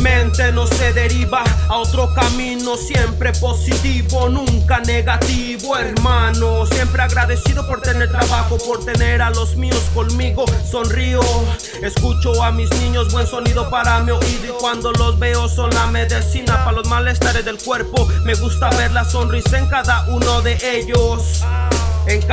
mente no se deriva a otro camino, siempre positivo, nunca negativo, hermano. Siempre agradecido por tener trabajo, por tener a los míos conmigo. Sonrío, escucho a mis niños, buen sonido para mi oído. Y cuando los veo, son la medicina para los malestares del cuerpo. Me gusta ver la sonrisa en cada uno de ellos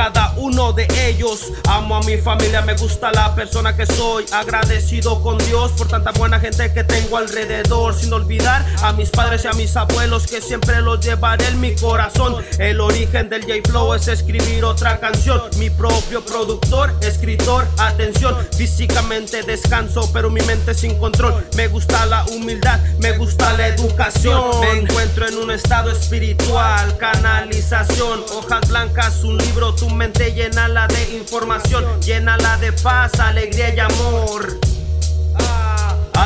cada uno de ellos. Amo a mi familia, me gusta la persona que soy. Agradecido con Dios por tanta buena gente que tengo alrededor. Sin olvidar a mis padres y a mis abuelos que siempre los llevaré en mi corazón. El origen del J-Flow es escribir otra canción. Mi propio productor, escritor, atención. Físicamente descanso, pero mi mente sin control. Me gusta la humildad, me gusta la educación. Me encuentro en un estado espiritual, canalización, hojas blancas, un libro tu mente llénala de información, llénala de paz, alegría y amor.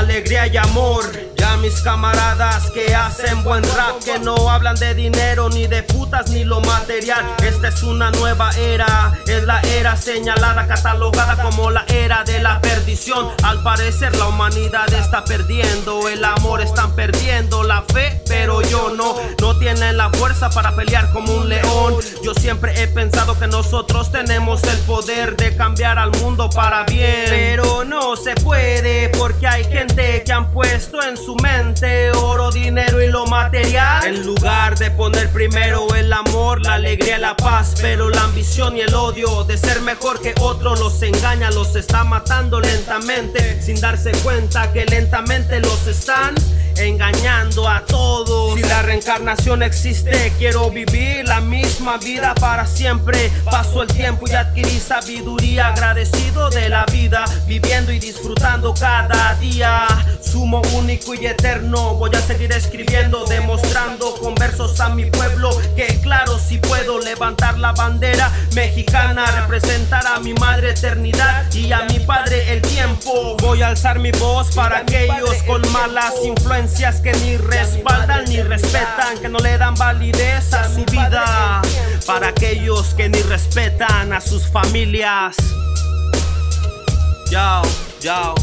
Alegría y amor. Ya mis camaradas que hacen buen rap, que no hablan de dinero, ni de putas, ni lo material. Esta es una nueva era, es la era señalada, catalogada como la era de la perdición. Al parecer la humanidad está perdiendo, el amor están perdiendo, la fe, pero yo no. No tienen la fuerza para pelear como un león. Yo siempre he pensado que nosotros tenemos el poder de cambiar al mundo para bien. Pero no se puede porque hay gente que han puesto en su mente oro, dinero y lo material. En lugar de poner primero el amor, la alegría, la paz, pero la ambición y el odio de ser mejor que otro los engaña, los está matando lentamente, sin darse cuenta que lentamente los están engañando a todos. Reencarnación existe, quiero vivir la misma vida para siempre. Paso el tiempo y adquirí sabiduría, agradecido de la vida, viviendo y disfrutando cada día. Sumo único y eterno, voy a seguir escribiendo, demostrando con versos a mi pueblo que levantar la bandera mexicana, representar a mi madre eternidad y a mi padre el tiempo. Voy a alzar mi voz para aquellos con malas influencias que ni respaldan ni respetan, que no le dan validez a su vida. Para aquellos que ni respetan a sus familias. Yao, yao.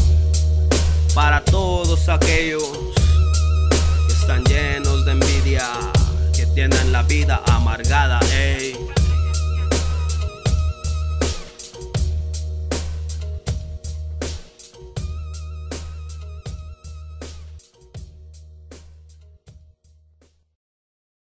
Para todos aquellos tienen la vida amargada, ey.